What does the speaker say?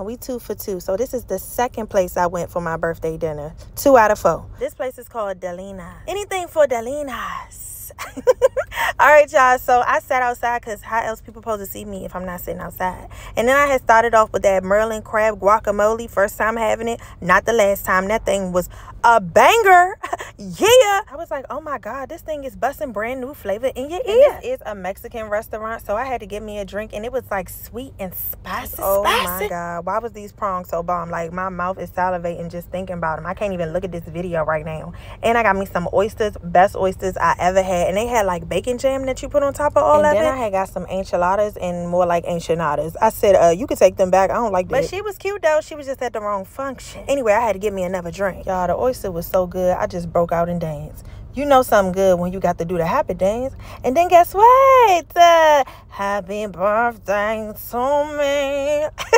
And we two for two. So this is the second place I went for my birthday dinner. Two out of four. This place is called Delina. Anything for Delinas. All right, y'all. So I sat outside because how else people supposed to see me if I'm not sitting outside? And then I had started off with that Maryland crab guacamole. First time having it, not the last time. That thing was a banger. yeah. I was like, oh my God, this thing is busting brand new flavor in your ear. This is a Mexican restaurant, so I had to get me a drink, and it was like sweet and spicy. Oh spicy. my God, why was these prongs so bomb? Like my mouth is salivating just thinking about them. I can't even look at this video right now. And I got me some oysters, best oysters I ever had, and they had like bacon jam that you put on top of all and of it. And then I had got some enchiladas and more like enchiladas. I said, uh, you can take them back. I don't like that. But she was cute though. She was just at the wrong function. Anyway, I had to get me another drink. Y'all, the oyster was so good. I just broke out and danced. You know something good when you got to do the happy dance. And then guess what? Happy birthday to me.